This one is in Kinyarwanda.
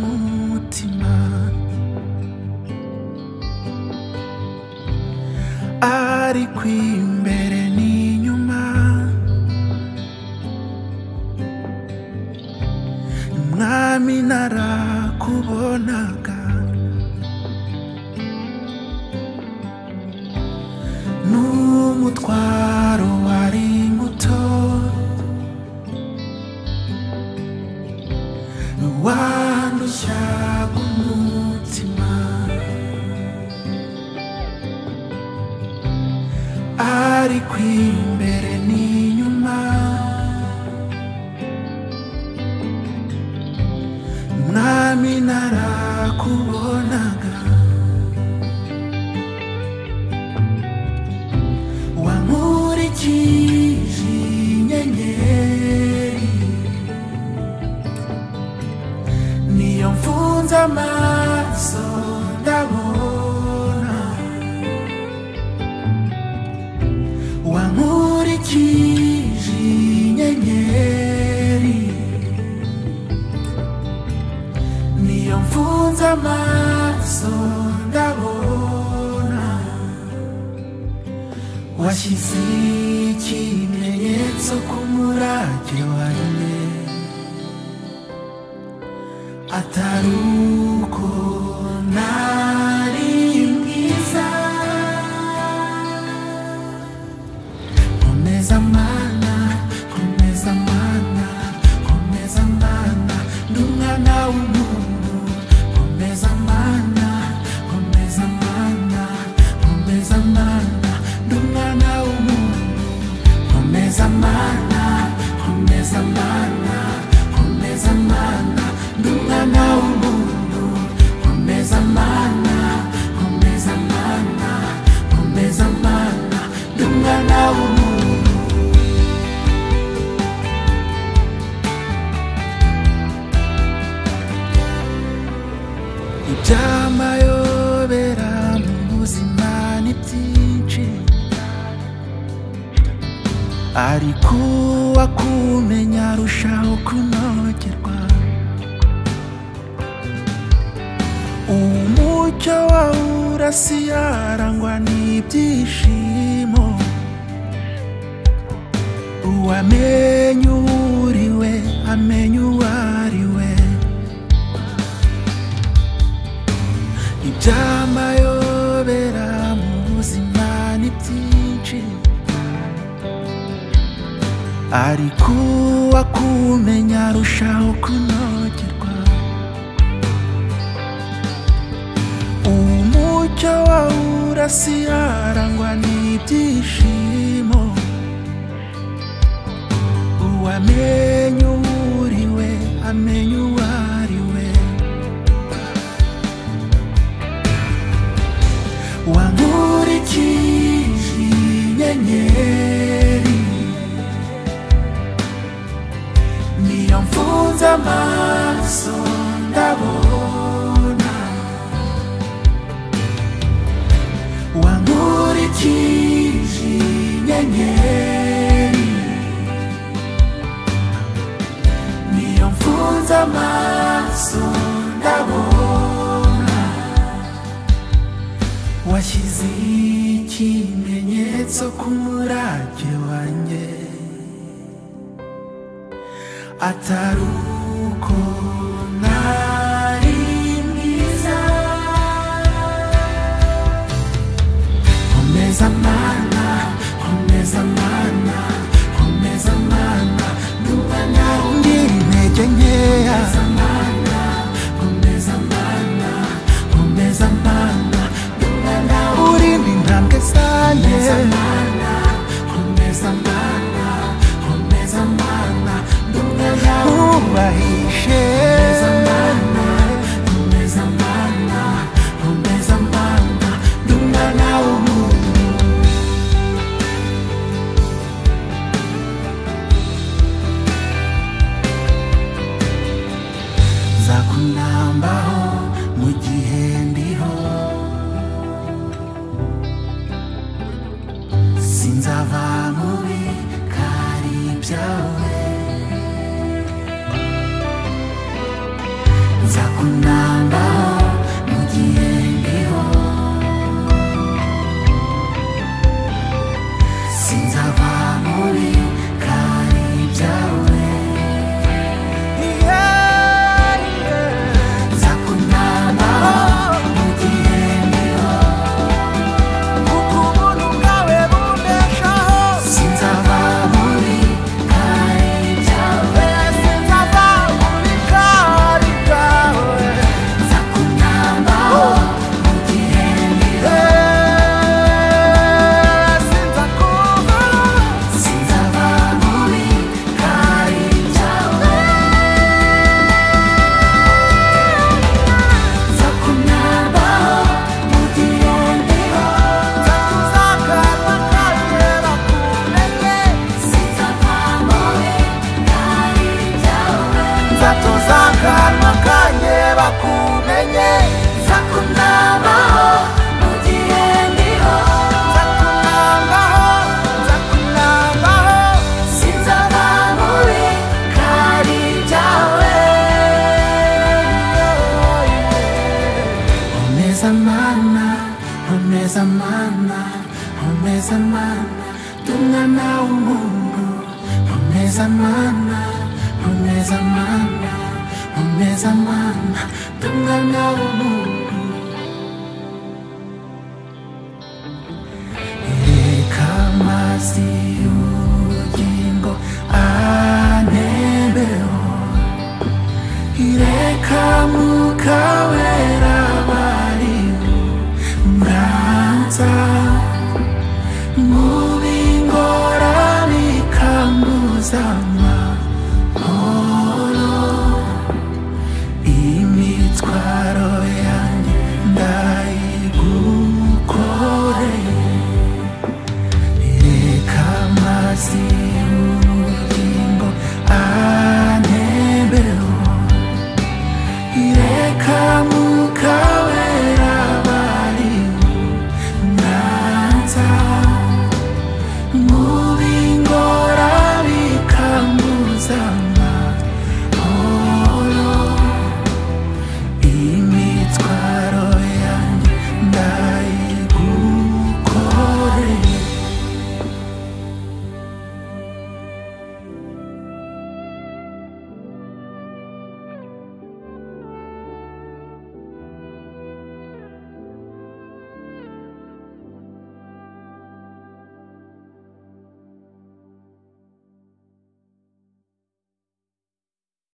mutima ari ariko imbere n'inyuma umwami narakubonaga n'umutwaro wandushya umutima ari kw'imbere n'inyuma mwami narakubonaga z'amaso ndabona wankurikije inyenyeri niyo mfunze amaso ndabona washyize ikimenyetso ku murage wanjye atari uko ariko uwakumenya arushaho kunogerwa umucyo wa urasiye arangwa n'ibyishimo uwamenya uhuriwe amenya uwawe ariko uwakumenya arushaho kunogerwa umucyo wawe urasira arangwa n'ibyishimo uwamenye uwuriwe amenya uwa amaso ndabona wankurikije inyenyeri niyo mfunze amaso ndabona washyize ikimenyetso ku murage wanjye ataruha amana, komeza amana hakuna ambao Wameza mana tungana umuntu Wameza mana Wameza mana Wameza mana tungana umuntu